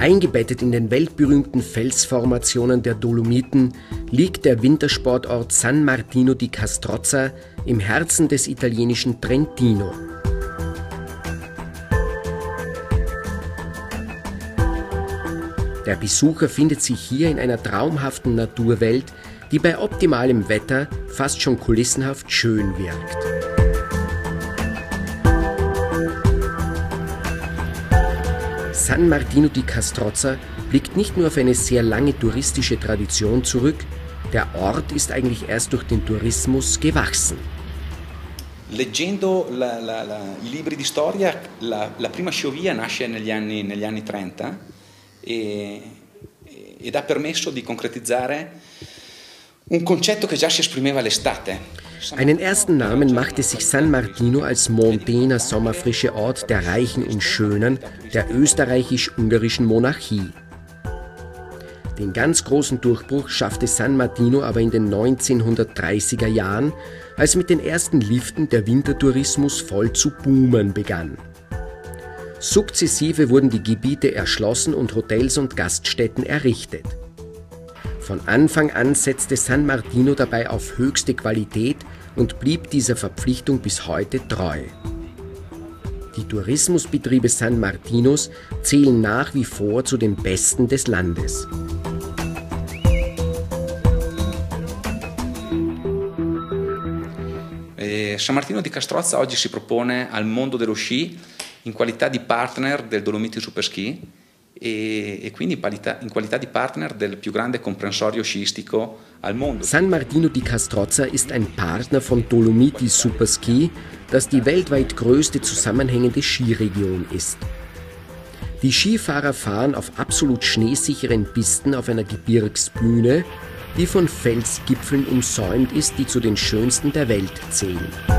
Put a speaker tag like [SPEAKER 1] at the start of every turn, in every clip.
[SPEAKER 1] Eingebettet in den weltberühmten Felsformationen der Dolomiten liegt der Wintersportort San Martino di Castrozza im Herzen des italienischen Trentino. Der Besucher findet sich hier in einer traumhaften Naturwelt, die bei optimalem Wetter fast schon kulissenhaft schön wirkt. San Martino di Castrozza blickt nicht nur auf eine sehr lange touristische Tradition zurück, der Ort ist eigentlich erst durch den Tourismus gewachsen.
[SPEAKER 2] Leggendo la, la, la, i libri di storia, la, prima sciovia nasce negli anni, negli anni 30 e, ed ha permesso di concretizzare un concetto che già si esprimeva l'estate.
[SPEAKER 1] Einen ersten Namen machte sich San Martino als mondäner sommerfrische Ort der Reichen und Schönen der österreichisch-ungarischen Monarchie. Den ganz großen Durchbruch schaffte San Martino aber in den 1930er Jahren, als mit den ersten Liften der Wintertourismus voll zu boomen begann. Sukzessive wurden die Gebiete erschlossen und Hotels und Gaststätten errichtet. Von Anfang an setzte San Martino dabei auf höchste Qualität und blieb dieser Verpflichtung bis heute treu. Die Tourismusbetriebe San Martinos zählen nach wie vor zu den besten des Landes.
[SPEAKER 2] Eh, San Martino di Castrozza oggi si propone al mondo dello sci in qualità di partner del Dolomiti Superski e, e quindi in qualità di partner del più grande comprensorio sciistico al mondo.
[SPEAKER 1] San Martino di Castrozza ist ein Partner von Dolomiti Superski, das die weltweit größte zusammenhängende Skiregion ist. Die Skifahrer fahren auf absolut schneesicheren Pisten auf einer Gebirgsbühne, die von Felsgipfeln umsäumt ist, die zu den schönsten der Welt zählen.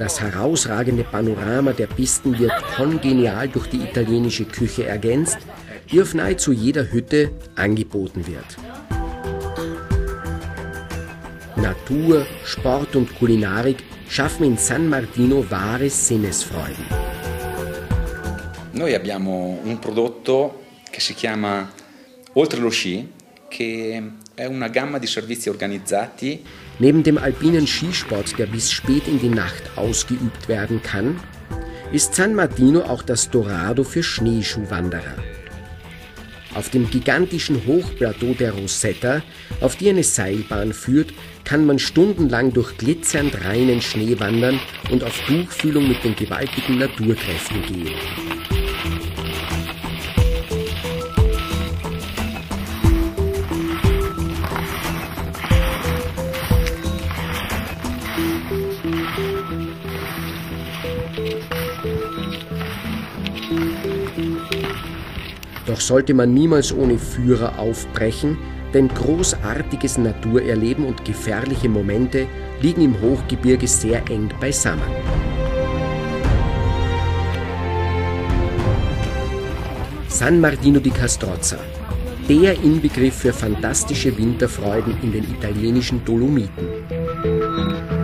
[SPEAKER 1] Das herausragende Panorama der Pisten wird kongenial durch die italienische Küche ergänzt, die auf nahezu jeder Hütte angeboten wird. Natur, Sport und Kulinarik schaffen in San Martino wahre Sinnesfreuden.
[SPEAKER 2] Noi abbiamo un prodotto che si chiama Oltre lo Sci,
[SPEAKER 1] Neben dem alpinen Skisport, der bis spät in die Nacht ausgeübt werden kann, ist San Martino auch das Dorado für Schneeschuhwanderer. Auf dem gigantischen Hochplateau der Rosetta, auf die eine Seilbahn führt, kann man stundenlang durch glitzernd reinen Schnee wandern und auf Tuchfühlung mit den gewaltigen Naturkräften gehen. Doch sollte man niemals ohne Führer aufbrechen, denn großartiges Naturerleben und gefährliche Momente liegen im Hochgebirge sehr eng beisammen. San Martino di Castrozza, der Inbegriff für fantastische Winterfreuden in den italienischen Dolomiten.